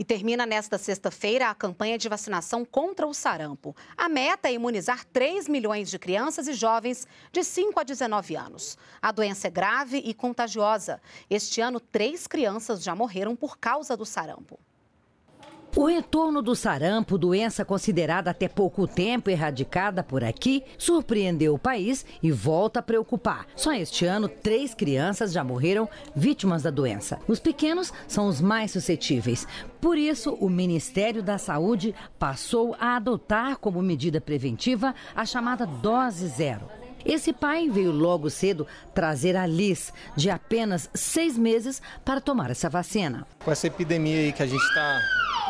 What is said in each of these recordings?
E termina nesta sexta-feira a campanha de vacinação contra o sarampo. A meta é imunizar 3 milhões de crianças e jovens de 5 a 19 anos. A doença é grave e contagiosa. Este ano, três crianças já morreram por causa do sarampo. O retorno do sarampo, doença considerada até pouco tempo erradicada por aqui, surpreendeu o país e volta a preocupar. Só este ano, três crianças já morreram vítimas da doença. Os pequenos são os mais suscetíveis. Por isso, o Ministério da Saúde passou a adotar como medida preventiva a chamada dose zero. Esse pai veio logo cedo trazer a Liz, de apenas seis meses, para tomar essa vacina. Com essa epidemia aí que a gente está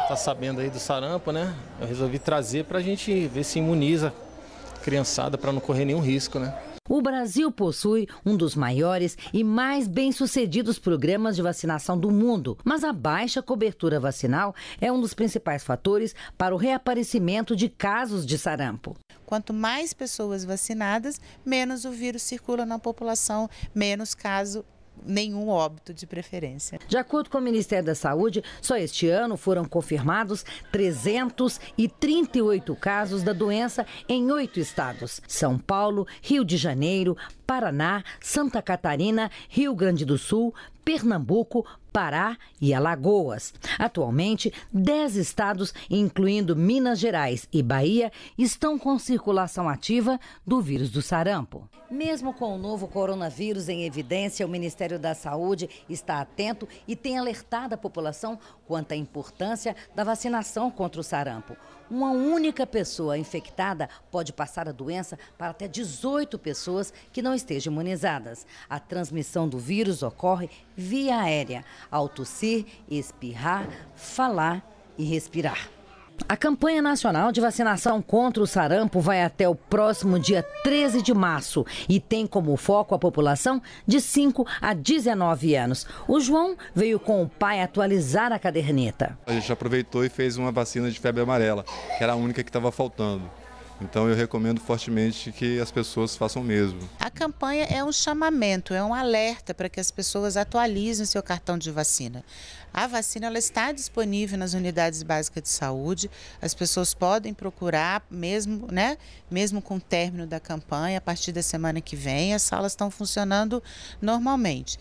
tá sabendo aí do sarampo, né? Eu resolvi trazer para a gente ver se imuniza a criançada para não correr nenhum risco, né? O Brasil possui um dos maiores e mais bem-sucedidos programas de vacinação do mundo, mas a baixa cobertura vacinal é um dos principais fatores para o reaparecimento de casos de sarampo. Quanto mais pessoas vacinadas, menos o vírus circula na população, menos caso nenhum óbito de preferência. De acordo com o Ministério da Saúde, só este ano foram confirmados 338 casos da doença em oito estados: São Paulo, Rio de Janeiro, Paraná, Santa Catarina, Rio Grande do Sul, Pernambuco, Pará e Alagoas. Atualmente, 10 estados, incluindo Minas Gerais e Bahia, estão com circulação ativa do vírus do sarampo. Mesmo com o novo coronavírus em evidência, o Ministério da Saúde está atento e tem alertado a população quanto à importância da vacinação contra o sarampo. Uma única pessoa infectada pode passar a doença para até 18 pessoas que não estejam imunizadas. A transmissão do vírus ocorre via aérea, ao tossir, espirrar, falar e respirar. A campanha nacional de vacinação contra o sarampo vai até o próximo dia 13 de março e tem como foco a população de 5 a 19 anos. O João veio com o pai atualizar a caderneta. A gente aproveitou e fez uma vacina de febre amarela, que era a única que estava faltando. Então eu recomendo fortemente que as pessoas façam o mesmo. A campanha é um chamamento, é um alerta para que as pessoas atualizem seu cartão de vacina. A vacina ela está disponível nas unidades básicas de saúde. As pessoas podem procurar, mesmo, né, mesmo com o término da campanha, a partir da semana que vem, as salas estão funcionando normalmente.